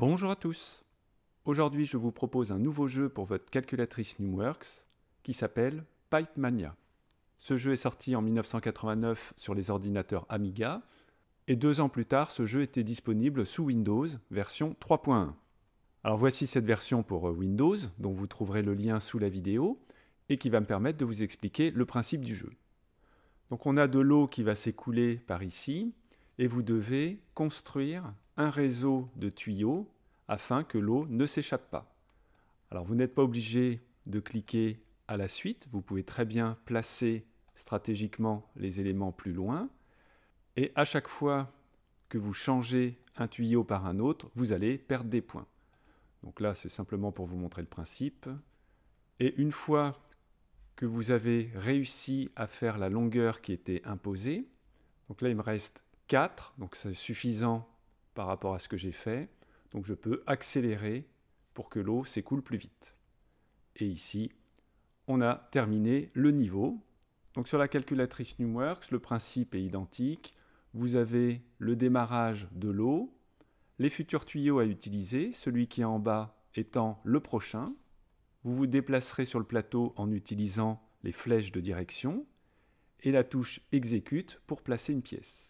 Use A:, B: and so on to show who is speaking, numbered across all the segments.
A: Bonjour à tous. Aujourd'hui, je vous propose un nouveau jeu pour votre calculatrice Numworks qui s'appelle Pipemania. Ce jeu est sorti en 1989 sur les ordinateurs Amiga et deux ans plus tard, ce jeu était disponible sous Windows version 3.1. Alors voici cette version pour Windows dont vous trouverez le lien sous la vidéo et qui va me permettre de vous expliquer le principe du jeu. Donc on a de l'eau qui va s'écouler par ici et vous devez construire un réseau de tuyaux afin que l'eau ne s'échappe pas. Alors vous n'êtes pas obligé de cliquer à la suite, vous pouvez très bien placer stratégiquement les éléments plus loin et à chaque fois que vous changez un tuyau par un autre, vous allez perdre des points. Donc là, c'est simplement pour vous montrer le principe. Et une fois que vous avez réussi à faire la longueur qui était imposée, donc là, il me reste 4, donc c'est suffisant par rapport à ce que j'ai fait. Donc je peux accélérer pour que l'eau s'écoule plus vite. Et ici, on a terminé le niveau. Donc sur la calculatrice Numworks, le principe est identique. Vous avez le démarrage de l'eau, les futurs tuyaux à utiliser, celui qui est en bas étant le prochain. Vous vous déplacerez sur le plateau en utilisant les flèches de direction et la touche exécute pour placer une pièce.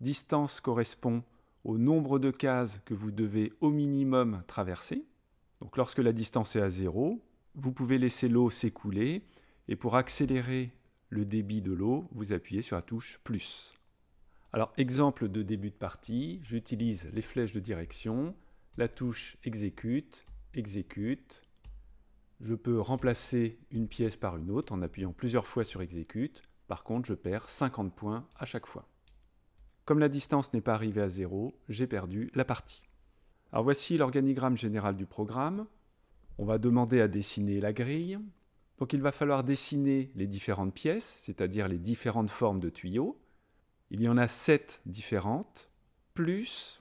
A: Distance correspond au nombre de cases que vous devez au minimum traverser. Donc lorsque la distance est à zéro, vous pouvez laisser l'eau s'écouler et pour accélérer le débit de l'eau, vous appuyez sur la touche plus. Alors exemple de début de partie, j'utilise les flèches de direction, la touche exécute, exécute. Je peux remplacer une pièce par une autre en appuyant plusieurs fois sur exécute. Par contre, je perds 50 points à chaque fois. Comme la distance n'est pas arrivée à zéro, j'ai perdu la partie. Alors voici l'organigramme général du programme. On va demander à dessiner la grille. Donc il va falloir dessiner les différentes pièces, c'est-à-dire les différentes formes de tuyaux. Il y en a sept différentes, plus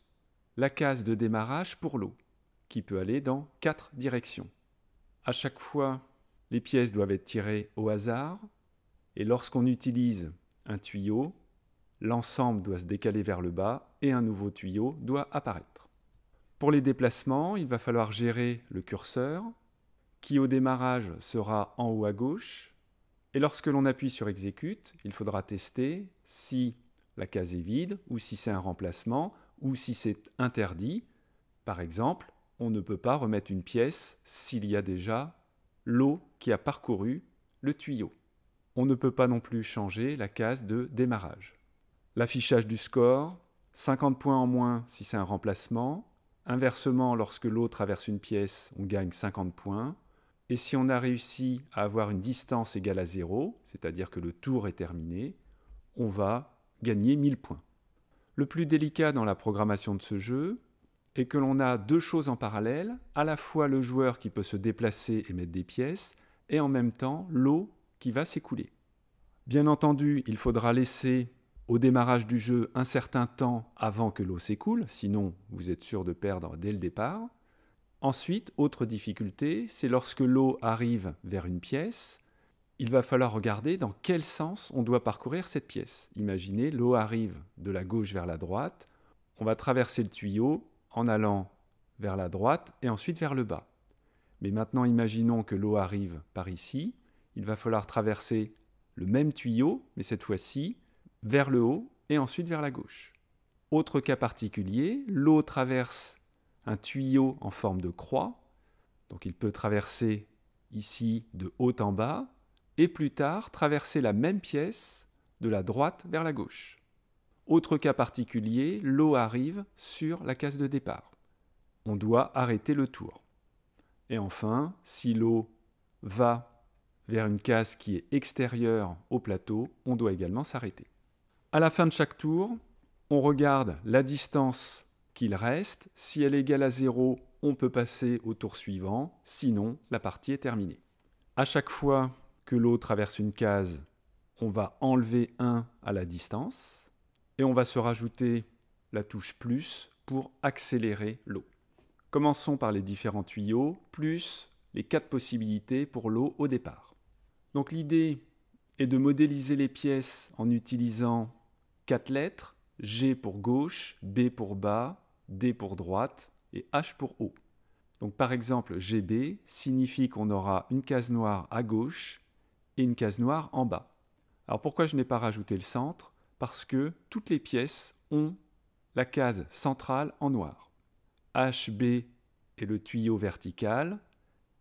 A: la case de démarrage pour l'eau, qui peut aller dans quatre directions. À chaque fois, les pièces doivent être tirées au hasard, et lorsqu'on utilise un tuyau, l'ensemble doit se décaler vers le bas et un nouveau tuyau doit apparaître. Pour les déplacements, il va falloir gérer le curseur, qui au démarrage sera en haut à gauche, et lorsque l'on appuie sur Exécute, il faudra tester si la case est vide, ou si c'est un remplacement, ou si c'est interdit. Par exemple, on ne peut pas remettre une pièce s'il y a déjà l'eau qui a parcouru le tuyau. On ne peut pas non plus changer la case de démarrage l'affichage du score, 50 points en moins si c'est un remplacement. Inversement, lorsque l'eau traverse une pièce, on gagne 50 points. Et si on a réussi à avoir une distance égale à 0, c'est-à-dire que le tour est terminé, on va gagner 1000 points. Le plus délicat dans la programmation de ce jeu est que l'on a deux choses en parallèle, à la fois le joueur qui peut se déplacer et mettre des pièces, et en même temps l'eau qui va s'écouler. Bien entendu, il faudra laisser au démarrage du jeu un certain temps avant que l'eau s'écoule, sinon vous êtes sûr de perdre dès le départ. Ensuite, autre difficulté, c'est lorsque l'eau arrive vers une pièce, il va falloir regarder dans quel sens on doit parcourir cette pièce. Imaginez, l'eau arrive de la gauche vers la droite, on va traverser le tuyau en allant vers la droite et ensuite vers le bas. Mais maintenant, imaginons que l'eau arrive par ici, il va falloir traverser le même tuyau, mais cette fois-ci vers le haut et ensuite vers la gauche. Autre cas particulier, l'eau traverse un tuyau en forme de croix, donc il peut traverser ici de haut en bas, et plus tard traverser la même pièce de la droite vers la gauche. Autre cas particulier, l'eau arrive sur la case de départ. On doit arrêter le tour. Et enfin, si l'eau va vers une case qui est extérieure au plateau, on doit également s'arrêter. À la fin de chaque tour, on regarde la distance qu'il reste. Si elle est égale à 0, on peut passer au tour suivant. Sinon, la partie est terminée. À chaque fois que l'eau traverse une case, on va enlever 1 à la distance et on va se rajouter la touche plus pour accélérer l'eau. Commençons par les différents tuyaux, plus les quatre possibilités pour l'eau au départ. Donc l'idée est de modéliser les pièces en utilisant quatre lettres, G pour gauche, B pour bas, D pour droite, et H pour O. Donc par exemple, GB signifie qu'on aura une case noire à gauche et une case noire en bas. Alors pourquoi je n'ai pas rajouté le centre? Parce que toutes les pièces ont la case centrale en noir. HB est le tuyau vertical,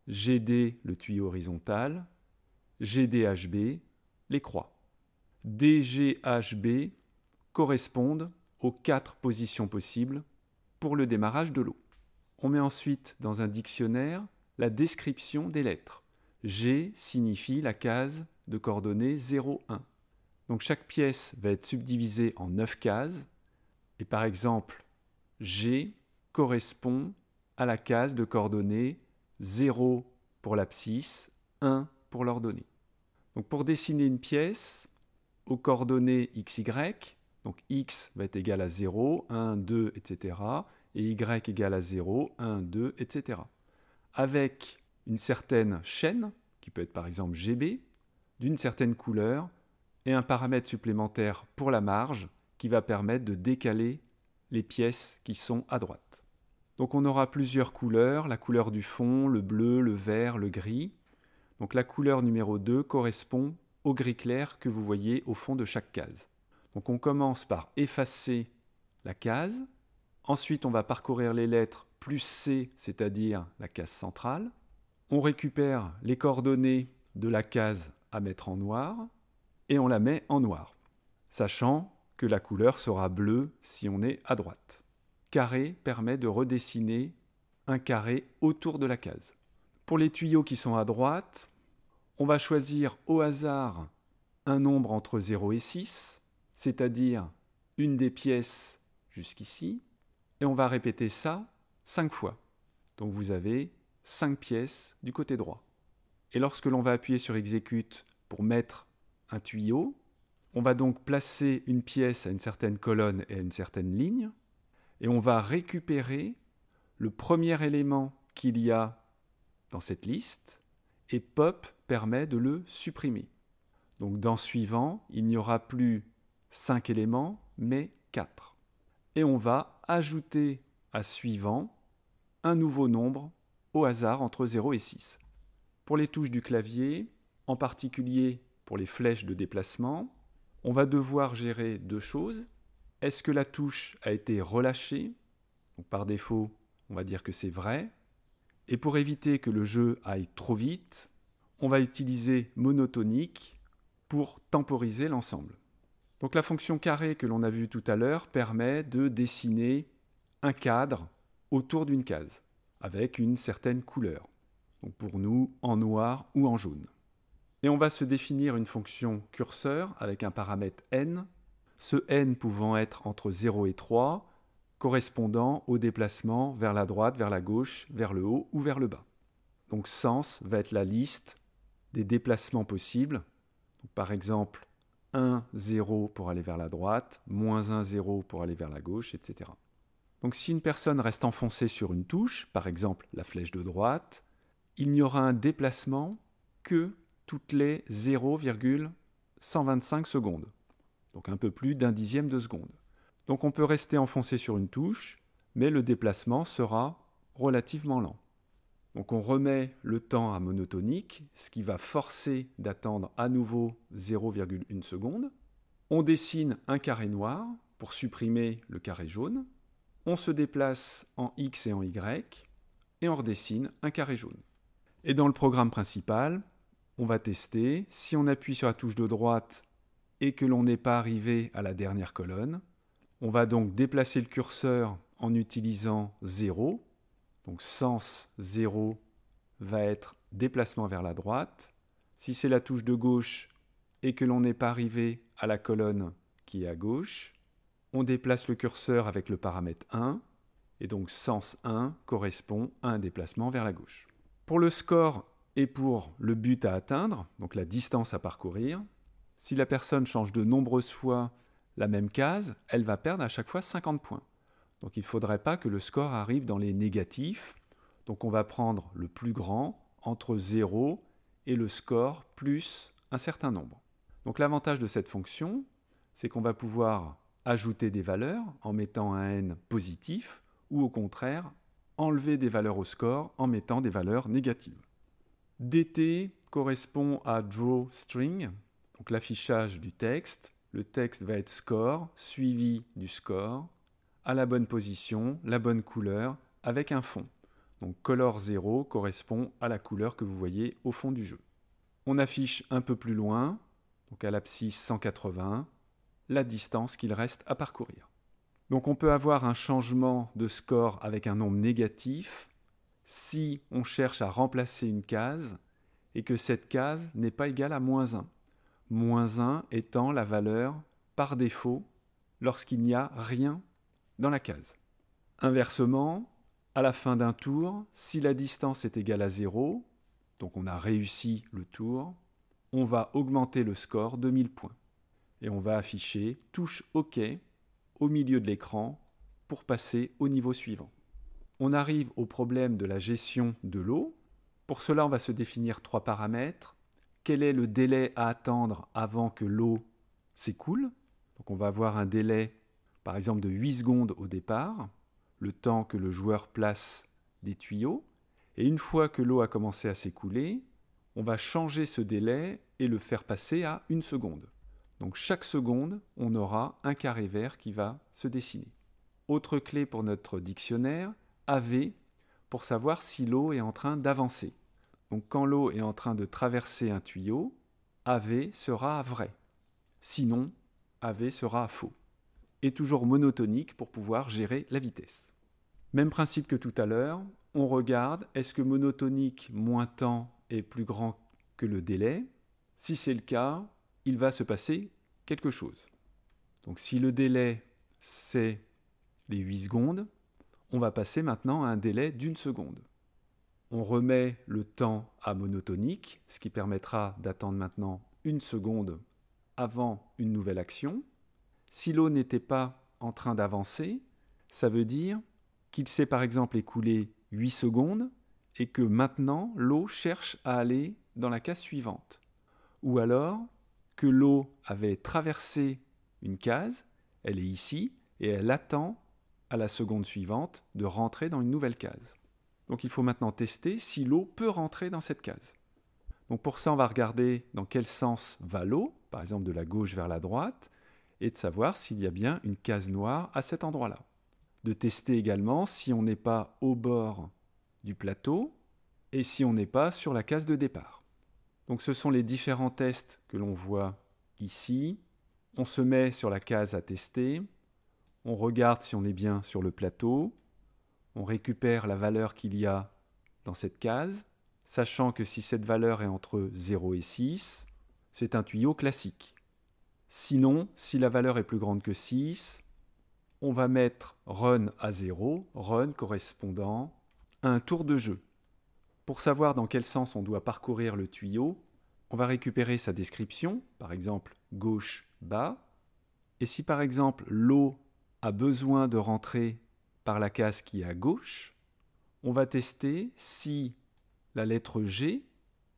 A: GD le tuyau horizontal, GDHB les croix. DGHB correspondent aux quatre positions possibles pour le démarrage de l'eau. On met ensuite dans un dictionnaire la description des lettres. G signifie la case de coordonnées 0, 1. Donc chaque pièce va être subdivisée en 9 cases. Et par exemple, G correspond à la case de coordonnées 0 pour l'abscisse, 1 pour l'ordonnée. Donc pour dessiner une pièce, aux coordonnées xy, donc x va être égal à 0, 1, 2, etc. Et y égal à 0, 1, 2, etc. Avec une certaine chaîne, qui peut être par exemple GB, d'une certaine couleur, et un paramètre supplémentaire pour la marge qui va permettre de décaler les pièces qui sont à droite. Donc on aura plusieurs couleurs, la couleur du fond, le bleu, le vert, le gris. Donc la couleur numéro 2 correspond au gris clair que vous voyez au fond de chaque case. Donc on commence par effacer la case, ensuite on va parcourir les lettres plus C, c'est-à-dire la case centrale. On récupère les coordonnées de la case à mettre en noir et on la met en noir, sachant que la couleur sera bleue si on est à droite. Carré permet de redessiner un carré autour de la case. Pour les tuyaux qui sont à droite, on va choisir au hasard un nombre entre 0 et 6, c'est-à-dire une des pièces jusqu'ici, et on va répéter ça 5 fois. Donc vous avez 5 pièces du côté droit. Et lorsque l'on va appuyer sur Exécute pour mettre un tuyau, on va donc placer une pièce à une certaine colonne et à une certaine ligne, et on va récupérer le premier élément qu'il y a dans cette liste, et pop permet de le supprimer. Donc dans suivant, il n'y aura plus 5 éléments, mais 4. Et on va ajouter à suivant un nouveau nombre au hasard entre 0 et 6. Pour les touches du clavier, en particulier pour les flèches de déplacement, on va devoir gérer deux choses. Est-ce que la touche a été relâchée? Par défaut, on va dire que c'est vrai. Et pour éviter que le jeu aille trop vite, on va utiliser monotonique pour temporiser l'ensemble. Donc la fonction carré que l'on a vue tout à l'heure permet de dessiner un cadre autour d'une case avec une certaine couleur. Pour nous, en noir ou en jaune. Et on va se définir une fonction curseur avec un paramètre n, ce n pouvant être entre 0 et 3, correspondant au déplacement vers la droite, vers la gauche, vers le haut ou vers le bas. Donc sens va être la liste des déplacements possibles. par exemple, 1, 0 pour aller vers la droite, moins 1, 0 pour aller vers la gauche, etc. Donc si une personne reste enfoncée sur une touche, par exemple la flèche de droite, il n'y aura un déplacement que toutes les 0,125 secondes. Donc un peu plus d'un dixième de seconde. Donc on peut rester enfoncé sur une touche, mais le déplacement sera relativement lent. Donc on remet le temps à monotonique, ce qui va forcer d'attendre à nouveau 0,1 seconde. On dessine un carré noir pour supprimer le carré jaune. On se déplace en X et en Y et on redessine un carré jaune. Et dans le programme principal, on va tester. Si on appuie sur la touche de droite et que l'on n'est pas arrivé à la dernière colonne, on va donc déplacer le curseur en utilisant 0 donc sens 0 va être déplacement vers la droite. Si c'est la touche de gauche et que l'on n'est pas arrivé à la colonne qui est à gauche, on déplace le curseur avec le paramètre 1, et donc sens 1 correspond à un déplacement vers la gauche. Pour le score et pour le but à atteindre, donc la distance à parcourir, si la personne change de nombreuses fois la même case, elle va perdre à chaque fois 50 points. Donc il ne faudrait pas que le score arrive dans les négatifs. Donc on va prendre le plus grand entre 0 et le score plus un certain nombre. Donc l'avantage de cette fonction, c'est qu'on va pouvoir ajouter des valeurs en mettant un n positif ou au contraire enlever des valeurs au score en mettant des valeurs négatives. DT correspond à draw string, donc l'affichage du texte. Le texte va être score suivi du score à la bonne position, la bonne couleur avec un fond. Donc color 0 correspond à la couleur que vous voyez au fond du jeu. On affiche un peu plus loin, donc à l'abscisse 180, la distance qu'il reste à parcourir. Donc on peut avoir un changement de score avec un nombre négatif si on cherche à remplacer une case et que cette case n'est pas égale à moins 1. Moins 1 étant la valeur par défaut lorsqu'il n'y a rien dans la case. Inversement, à la fin d'un tour, si la distance est égale à 0, donc on a réussi le tour, on va augmenter le score de 1000 points. Et on va afficher touche OK au milieu de l'écran pour passer au niveau suivant. On arrive au problème de la gestion de l'eau. Pour cela, on va se définir trois paramètres. Quel est le délai à attendre avant que l'eau s'écoule? Donc on va avoir un délai par exemple de 8 secondes au départ, le temps que le joueur place des tuyaux. Et une fois que l'eau a commencé à s'écouler, on va changer ce délai et le faire passer à une seconde. Donc chaque seconde, on aura un carré vert qui va se dessiner. Autre clé pour notre dictionnaire, AV, pour savoir si l'eau est en train d'avancer. Donc quand l'eau est en train de traverser un tuyau, AV sera vrai. Sinon, AV sera faux. Et toujours monotonique pour pouvoir gérer la vitesse. Même principe que tout à l'heure, on regarde est-ce que monotonique moins temps est plus grand que le délai? Si c'est le cas, il va se passer quelque chose. Donc si le délai c'est les 8 secondes, on va passer maintenant à un délai d'une seconde. On remet le temps à monotonique, ce qui permettra d'attendre maintenant une seconde avant une nouvelle action. Si l'eau n'était pas en train d'avancer, ça veut dire qu'il s'est par exemple écoulé 8 secondes et que maintenant l'eau cherche à aller dans la case suivante. Ou alors que l'eau avait traversé une case, elle est ici, et elle attend à la seconde suivante de rentrer dans une nouvelle case. Donc il faut maintenant tester si l'eau peut rentrer dans cette case. Donc pour ça, on va regarder dans quel sens va l'eau, par exemple de la gauche vers la droite, et de savoir s'il y a bien une case noire à cet endroit-là. De tester également si on n'est pas au bord du plateau et si on n'est pas sur la case de départ. Donc ce sont les différents tests que l'on voit ici. On se met sur la case à tester, on regarde si on est bien sur le plateau, on récupère la valeur qu'il y a dans cette case, sachant que si cette valeur est entre 0 et 6, c'est un tuyau classique. Sinon, si la valeur est plus grande que 6, on va mettre run à 0, run correspondant à un tour de jeu. Pour savoir dans quel sens on doit parcourir le tuyau, on va récupérer sa description, par exemple gauche-bas, et si par exemple l'eau a besoin de rentrer par la case qui est à gauche, on va tester si la lettre G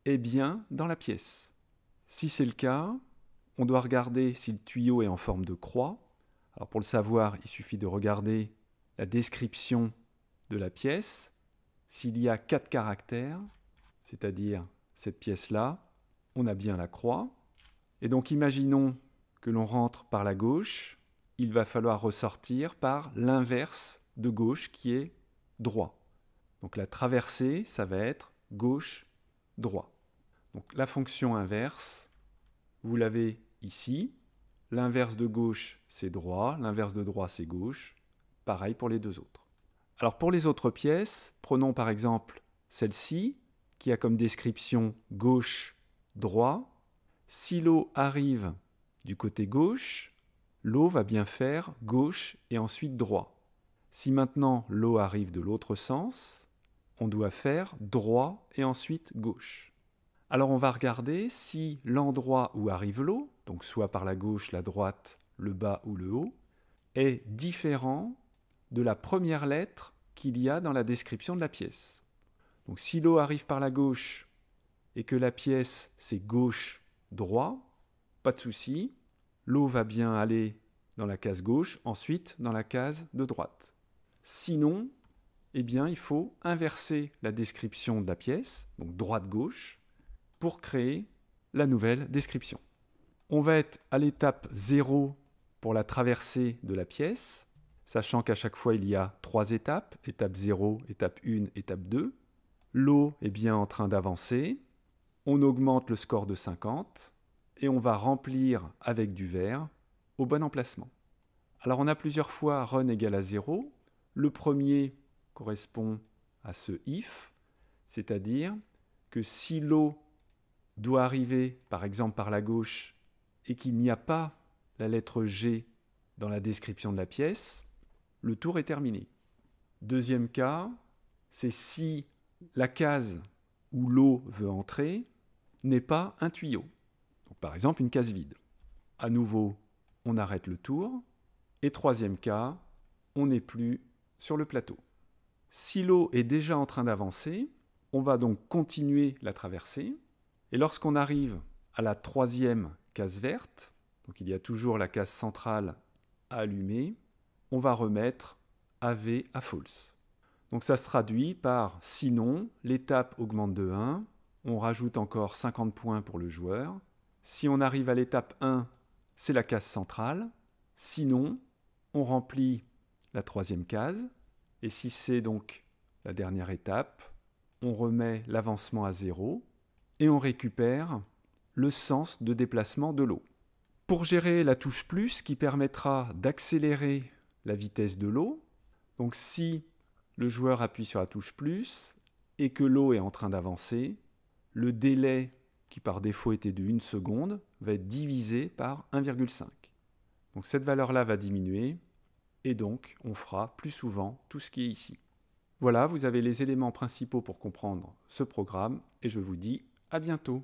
A: est bien dans la pièce. Si c'est le cas, on doit regarder si le tuyau est en forme de croix. Alors pour le savoir, il suffit de regarder la description de la pièce. S'il y a quatre caractères, c'est-à-dire cette pièce-là, on a bien la croix. Et donc imaginons que l'on rentre par la gauche, il va falloir ressortir par l'inverse de gauche qui est droit. Donc la traversée, ça va être gauche, droit. Donc la fonction inverse, vous l'avez ici. L'inverse de gauche, c'est droit. L'inverse de droit, c'est gauche. Pareil pour les deux autres. Alors pour les autres pièces, prenons par exemple celle-ci, qui a comme description gauche, droit. Si l'eau arrive du côté gauche, l'eau va bien faire gauche et ensuite droit. Si maintenant l'eau arrive de l'autre sens, on doit faire droit et ensuite gauche. Alors on va regarder si l'endroit où arrive l'eau, donc soit par la gauche, la droite, le bas ou le haut, est différent de la première lettre qu'il y a dans la description de la pièce. Donc si l'eau arrive par la gauche et que la pièce c'est gauche, droit, pas de souci, l'eau va bien aller dans la case gauche, ensuite dans la case de droite. Sinon, eh bien, il faut inverser la description de la pièce, donc droite-gauche, pour créer la nouvelle description. On va être à l'étape 0 pour la traversée de la pièce, sachant qu'à chaque fois il y a trois étapes, étape 0, étape 1, étape 2. L'eau est bien en train d'avancer, on augmente le score de 50 et on va remplir avec du verre au bon emplacement. Alors on a plusieurs fois run égale à 0. Le premier correspond à ce if, c'est-à-dire que si l'eau doit arriver par exemple par la gauche et qu'il n'y a pas la lettre G dans la description de la pièce, le tour est terminé. Deuxième cas, c'est si la case où l'eau veut entrer n'est pas un tuyau. par exemple, une case vide. À nouveau, on arrête le tour. Et troisième cas, on n'est plus sur le plateau. Si l'eau est déjà en train d'avancer, on va donc continuer la traversée. Et lorsqu'on arrive à la troisième case verte, donc il y a toujours la case centrale à allumer, on va remettre AV à false. Donc ça se traduit par sinon, l'étape augmente de 1, on rajoute encore 50 points pour le joueur. Si on arrive à l'étape 1, c'est la case centrale. Sinon, on remplit la troisième case. Et si c'est donc la dernière étape, on remet l'avancement à 0 et on récupère le sens de déplacement de l'eau. Pour gérer la touche plus qui permettra d'accélérer la vitesse de l'eau, donc si le joueur appuie sur la touche plus et que l'eau est en train d'avancer, le délai qui par défaut était de 1 seconde va être divisé par 1,5. Donc cette valeur-là va diminuer et donc on fera plus souvent tout ce qui est ici. Voilà, vous avez les éléments principaux pour comprendre ce programme et je vous dis à bientôt.